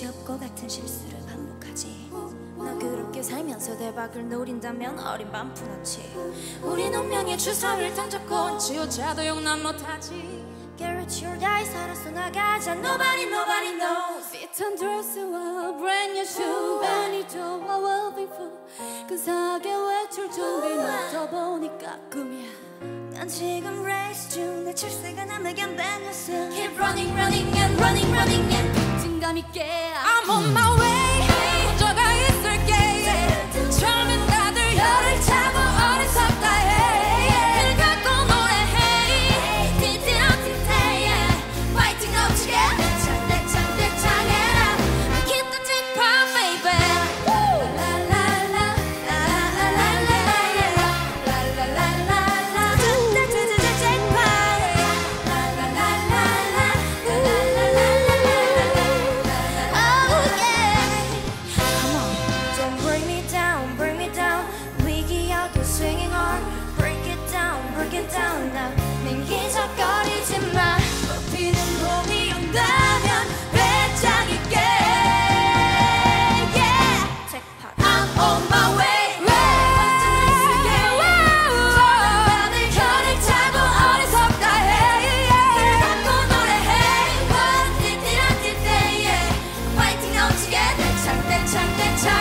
없고 같은 실수를 반복하지. 너 그렇게 살면서 대박을 노린다면 어린 반푼어치. 우린 운명의 주사위를 던졌고 지우자도 용납 못하지. Garrett your die 살아서 나가자. Nobody nobody knows. 핏한 드레스와 brand new shoe. 베니토와 will be full 근사하게 외출 준비 너더 보니까 꿈이야. 난 지금 race 중내 출세가 남에겐 밴 뉴스 Keep running running and running running and I'm on my way. something, time.